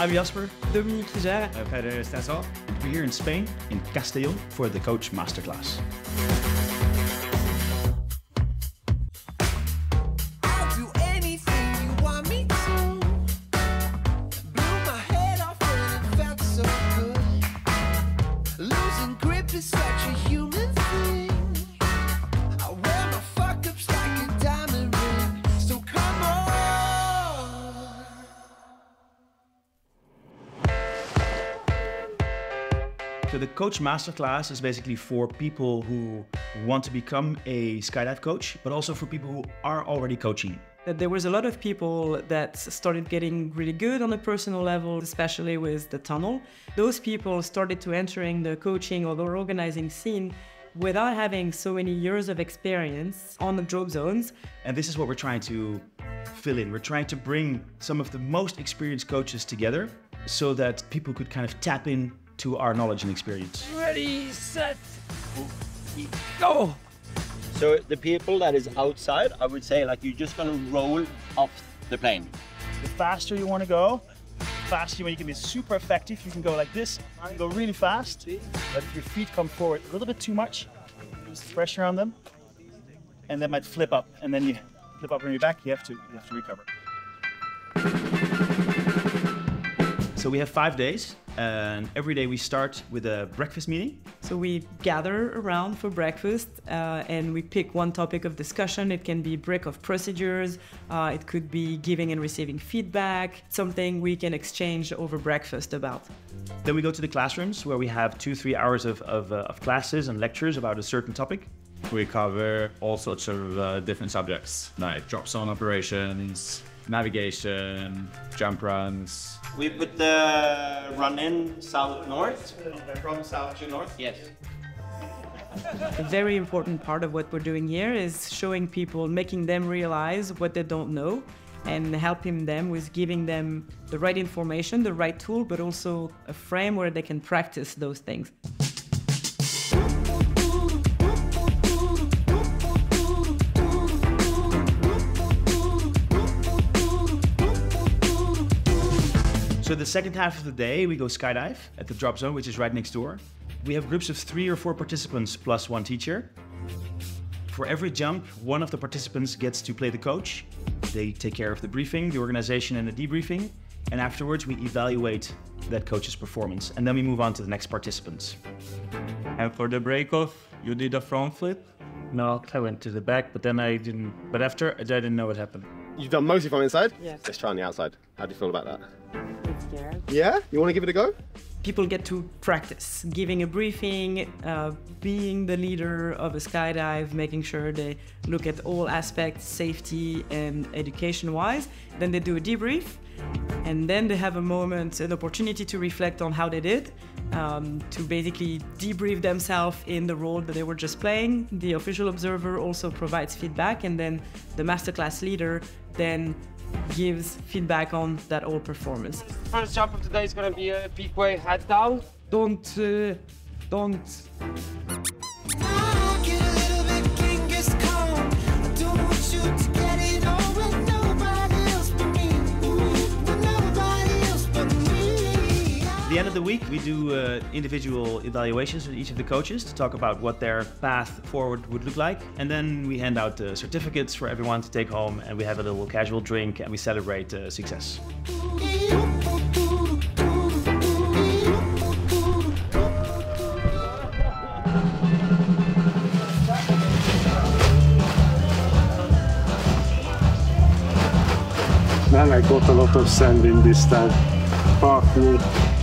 I'm Jasper. Dominique Higer. I'm Pedro Estazo. We're here in Spain, in Castellón, for the Coach Masterclass. So the Coach Masterclass is basically for people who want to become a skydive coach, but also for people who are already coaching. There was a lot of people that started getting really good on a personal level, especially with the tunnel. Those people started to entering the coaching or the organizing scene without having so many years of experience on the drop zones. And this is what we're trying to fill in. We're trying to bring some of the most experienced coaches together so that people could kind of tap in to our knowledge and experience. Ready, set, go! So the people that is outside, I would say like you're just gonna roll off the plane. The faster you want to go, faster when you can be super effective. You can go like this, you can go really fast, but if your feet come forward a little bit too much, lose pressure on them, and they might flip up, and then you flip up on your back. You have to you have to recover. So we have five days, and every day we start with a breakfast meeting. So we gather around for breakfast uh, and we pick one topic of discussion. It can be break off procedures, uh, it could be giving and receiving feedback, something we can exchange over breakfast about. Then we go to the classrooms where we have two, three hours of, of, uh, of classes and lectures about a certain topic. We cover all sorts of uh, different subjects like drop zone operations, navigation, jump runs. We put the run in south north. From south to north? Yes. A very important part of what we're doing here is showing people, making them realize what they don't know and helping them with giving them the right information, the right tool, but also a frame where they can practice those things. So the second half of the day, we go skydive at the drop zone, which is right next door. We have groups of three or four participants plus one teacher. For every jump, one of the participants gets to play the coach. They take care of the briefing, the organization, and the debriefing. And afterwards, we evaluate that coach's performance. And then we move on to the next participants. And for the break off, you did a front flip. No, I went to the back, but then I didn't. But after, I didn't know what happened. You've done mostly from inside? Yes. Let's try on the outside. How do you feel about that? Scared. Yeah? You want to give it a go? People get to practice giving a briefing, uh, being the leader of a skydive, making sure they look at all aspects, safety and education wise. Then they do a debrief, and then they have a moment, an opportunity to reflect on how they did, um, to basically debrief themselves in the role that they were just playing. The official observer also provides feedback, and then the masterclass leader then gives feedback on that whole performance. First jump of the day is gonna be a peak way head down. Don't, uh, don't the end of the week, we do uh, individual evaluations with each of the coaches to talk about what their path forward would look like. And then we hand out uh, certificates for everyone to take home, and we have a little casual drink and we celebrate uh, success. Man, I got a lot of sand in this time. Fuck me.